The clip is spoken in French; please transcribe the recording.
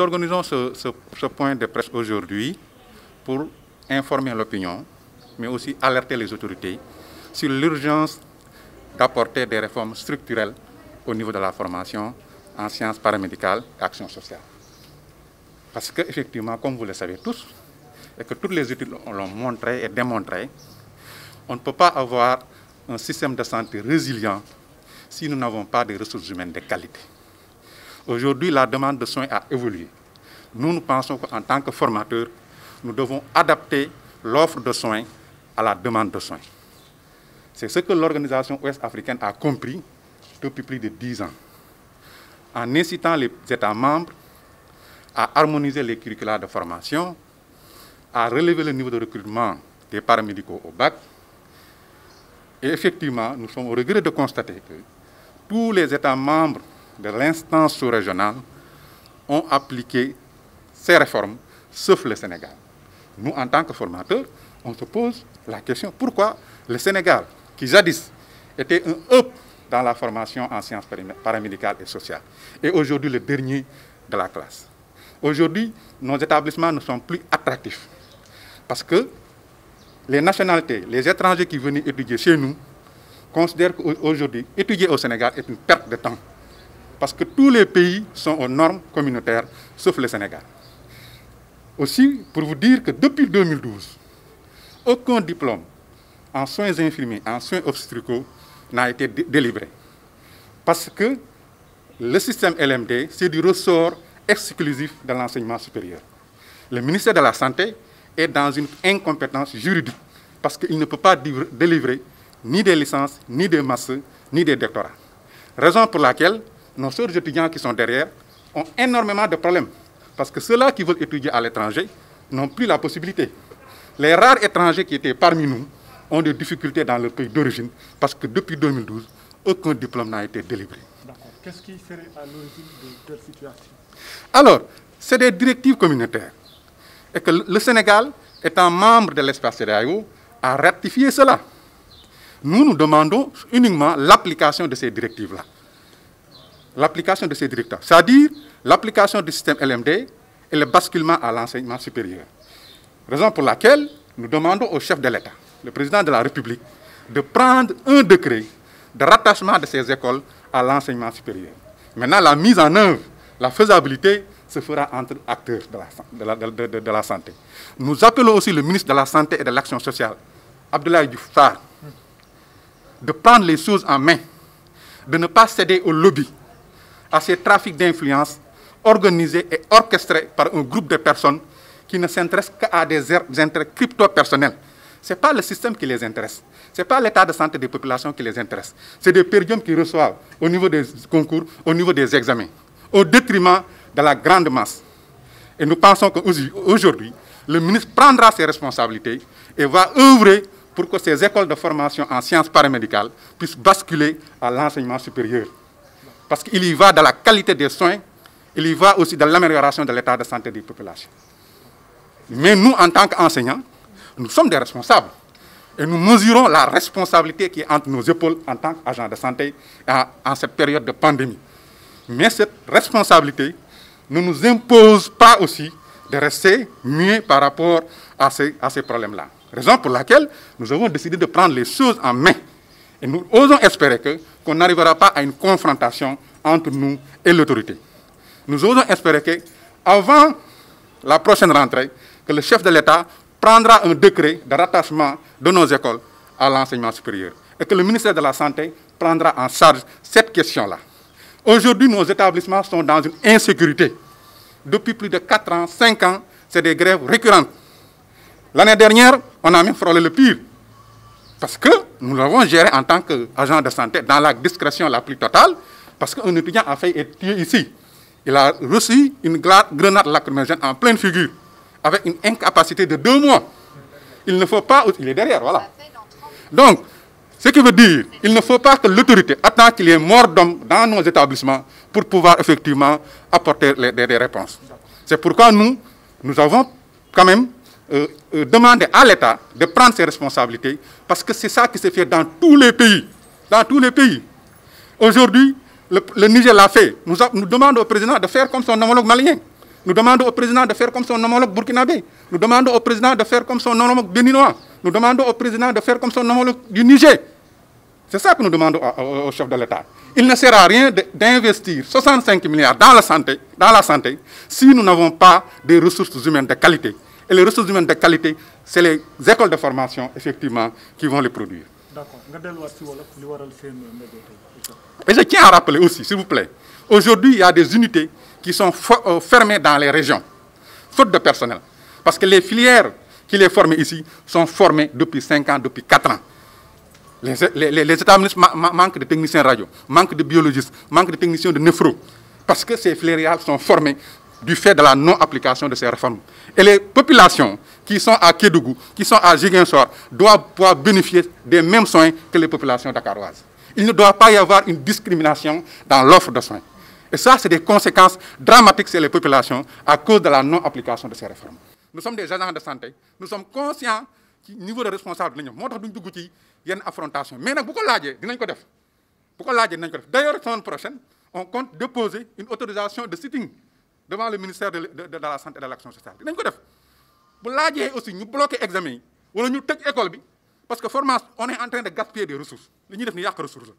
nous organisons ce, point de presse aujourd'hui pour informer l'opinion, mais aussi alerter les autorités sur l'urgence d'apporter des réformes structurelles au niveau de la formation en sciences paramédicales et action sociale. Parce qu'effectivement, comme vous le savez tous, et que toutes les études l'ont montré et démontré, on ne peut pas avoir un système de santé résilient si nous n'avons pas des ressources humaines de qualité. Aujourd'hui, la demande de soins a évolué. Nous, nous pensons qu'en tant que formateurs, nous devons adapter l'offre de soins à la demande de soins. C'est ce que l'organisation ouest-africaine a compris depuis plus de dix ans, en incitant les États membres à harmoniser les curricula de formation, à relever le niveau de recrutement des paramédicaux au bac. Et effectivement, nous sommes au regret de constater que tous les États membres de l'instance sous-régionale ont appliqué ces réformes, sauf le Sénégal. Nous, en tant que formateurs, on se pose la question pourquoi le Sénégal, qui jadis était un hub dans la formation en sciences paramédicales et sociales, est aujourd'hui le dernier de la classe. Aujourd'hui, nos établissements ne sont plus attractifs parce que les nationalités, les étrangers qui venaient étudier chez nous, considèrent qu'aujourd'hui, étudier au Sénégal est une perte de temps. Parce que tous les pays sont aux normes communautaires, sauf le Sénégal. Aussi, pour vous dire que depuis 2012, aucun diplôme en soins infirmiers, en soins obstétricaux n'a été délivré. Parce que le système LMD, c'est du ressort exclusif de l'enseignement supérieur. Le ministère de la Santé est dans une incompétence juridique parce qu'il ne peut pas délivrer ni des licences, ni des masseurs, ni des doctorats. Raison pour laquelle nos sœurs étudiants qui sont derrière ont énormément de problèmes. Parce que ceux-là qui veulent étudier à l'étranger n'ont plus la possibilité. Les rares étrangers qui étaient parmi nous ont des difficultés dans leur pays d'origine parce que depuis 2012, aucun diplôme n'a été délivré. Qu'est-ce qui serait à l'origine de cette situation? Alors, c'est des directives communautaires. Et que le Sénégal, étant membre de l'espace CEDEAO, a ratifié cela. Nous, nous demandons uniquement l'application de ces directives-là. L'application de ces directives, c'est-à-dire l'application du système LMD et le basculement à l'enseignement supérieur. Raison pour laquelle nous demandons au chef de l'État, le président de la République, de prendre un décret de rattachement de ces écoles à l'enseignement supérieur. Maintenant, la mise en œuvre, la faisabilité se fera entre acteurs de la, santé. Nous appelons aussi le ministre de la Santé et de l'Action sociale, Abdoulaye Diouf de prendre les choses en main, de ne pas céder au lobby, à ces trafics d'influence organisés et orchestrés par un groupe de personnes qui ne s'intéressent qu'à des intérêts crypto-personnels. Ce n'est pas le système qui les intéresse. Ce n'est pas l'état de santé des populations qui les intéresse. C'est des périums qui reçoivent au niveau des concours, au niveau des examens, au détriment de la grande masse. Et nous pensons qu'aujourd'hui, le ministre prendra ses responsabilités et va œuvrer pour que ces écoles de formation en sciences paramédicales puissent basculer à l'enseignement supérieur. Parce qu'il y va de la qualité des soins, il y va aussi de l'amélioration de l'état de santé des populations. Mais nous, en tant qu'enseignants, nous sommes des responsables. Et nous mesurons la responsabilité qui est entre nos épaules en tant qu'agents de santé en cette période de pandémie. Mais cette responsabilité ne nous impose pas aussi de rester muets par rapport à ces problèmes-là. Raison pour laquelle nous avons décidé de prendre les choses en main. Et nous osons espérer qu'on n'arrivera pas à une confrontation entre nous et l'autorité. Nous osons espérer qu'avant la prochaine rentrée, que le chef de l'État prendra un décret de rattachement de nos écoles à l'enseignement supérieur et que le ministère de la Santé prendra en charge cette question-là. Aujourd'hui, nos établissements sont dans une insécurité. Depuis plus de 4 ans, 5 ans, c'est des grèves récurrentes. L'année dernière, on a même frôlé le pire. Parce que nous l'avons géré en tant qu'agent de santé dans la discrétion la plus totale, parce qu'un étudiant a fait être ici. Il a reçu une grenade lacrymogène en pleine figure, avec une incapacité de deux mois. Il ne faut pas... Il est derrière, voilà. Donc, ce qui veut dire, il ne faut pas que l'autorité attende qu'il y ait mort d'homme dans nos établissements pour pouvoir effectivement apporter des réponses. C'est pourquoi nous, nous avons quand même euh, euh, demander à l'État de prendre ses responsabilités, parce que c'est ça qui se fait dans tous les pays. Dans tous les pays. Aujourd'hui, le, Niger l'a fait. Nous, demandons au président de faire comme son homologue malien. Nous demandons au président de faire comme son homologue burkinabé. Nous demandons au président de faire comme son homologue béninois. Nous demandons au président de faire comme son homologue du Niger. C'est ça que nous demandons au, au chef de l'État. Il ne sert à rien d'investir 65 milliards dans la, santé, dans la santé si nous n'avons pas des ressources humaines de qualité. Et les ressources humaines de qualité, c'est les écoles de formation, effectivement, qui vont les produire. D'accord. Et je tiens à rappeler aussi, s'il vous plaît, aujourd'hui, il y a des unités qui sont fermées dans les régions, faute de personnel. Parce que les filières qui les forment ici sont formées depuis 5 ans, depuis 4 ans. Les, les, les établissements manquent de techniciens radio, manquent de biologistes, manquent de techniciens de néphro, parce que ces filières sont formées du fait de la non-application de ces réformes. Et les populations qui sont à Kédougou, qui sont à Giguinchor, doivent pouvoir bénéficier des mêmes soins que les populations dakaroises. Il ne doit pas y avoir une discrimination dans l'offre de soins. Et ça, c'est des conséquences dramatiques sur les populations à cause de la non-application de ces réformes. Nous sommes des agents de santé, nous sommes conscients du niveau de responsabilité. Nous avons une affrontation. Mais nous avons D'ailleurs, la semaine prochaine, on compte déposer une autorisation de sitting devant le ministère de, la Santé et de l'Action sociale. Avons bu laajee aussi ñu bloqué examen yi wala ñu parce que formation on est en train de gaspiller des ressources. Li ñuy def ni yàq ressources